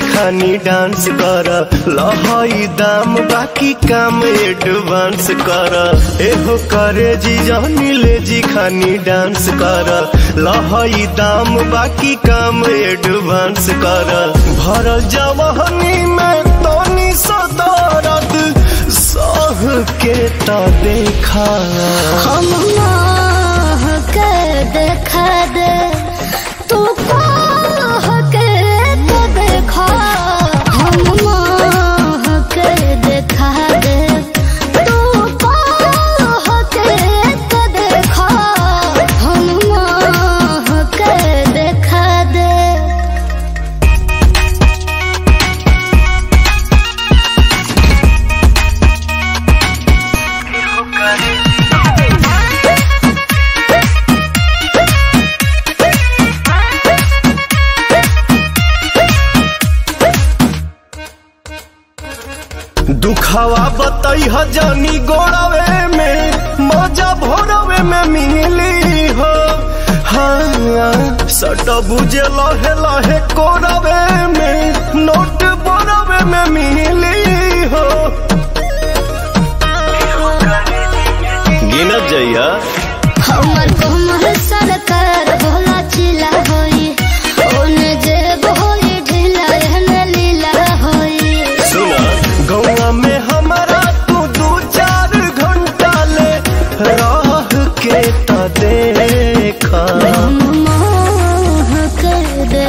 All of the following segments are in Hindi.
खानी डांस कर। लहई दाम बाकी काम एडवांस कर। एहो करे जी जानी ले जी खानी डांस कर। लहई दाम बाकी काम एडवांस कर। भरल जवानी में तोनी सदारत, सह के त देखा। हम के देखा दे, तू कह दुखावा बताई हजानी गोड़ावे में, मज़ा भोरवे में मिली हो। हाँ सट बुझे लहे लहे कोरवे में, नोट बोरवे में मिली हो। गिनत जइया।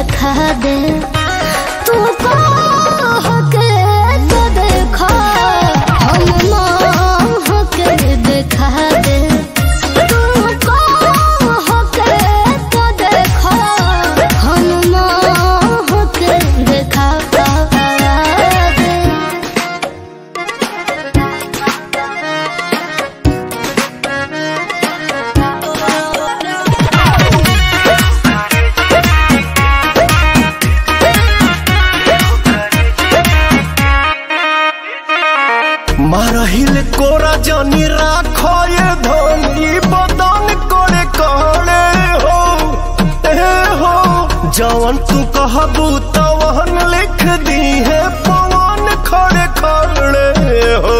देखा दे। तू तोरा जानी राखो ये धनी बदन करे कहले हो ए हो जवन तू कहबू तवन लिख दी है पवन खड़े खड़े हो